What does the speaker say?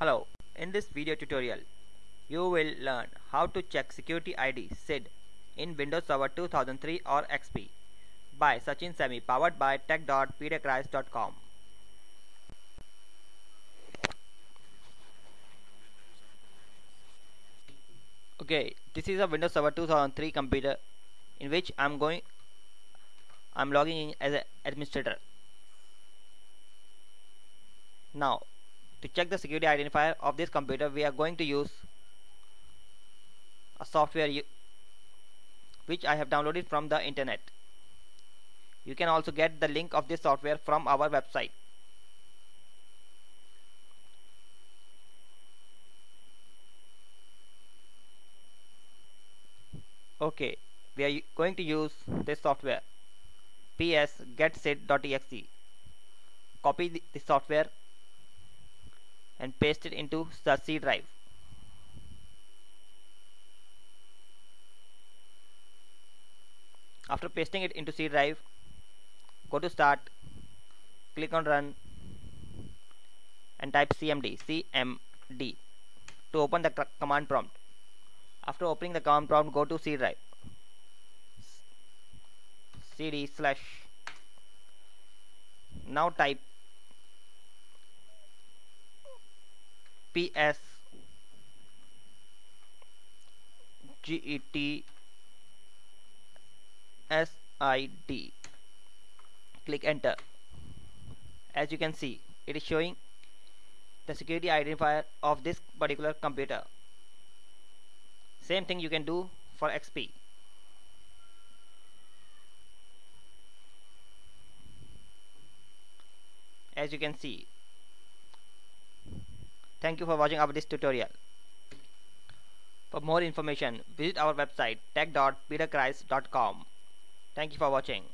Hello, in this video tutorial, you will learn how to check security ID SID in Windows Server 2003 or XP by Sachin Samy powered by tech.pdacrise.com. Okay, this is a Windows Server 2003 computer in which I'm going I'm logging in as an administrator. Now to check the security identifier of this computer we are going to use a software which I have downloaded from the internet. You can also get the link of this software from our website. Okay, we are going to use this software ps getsid.exe. Copy the software and paste it into the C drive. After pasting it into C drive, go to start, click on run and type cmd cmd to open the command prompt. After opening the command prompt, go to C drive cd slash now type ps get sid click enter. As you can see it is showing the security identifier of this particular computer. Same thing you can do for XP as you can see thank you for watching our this tutorial. For more information visit our website tech.pdacrise.com thank you for watching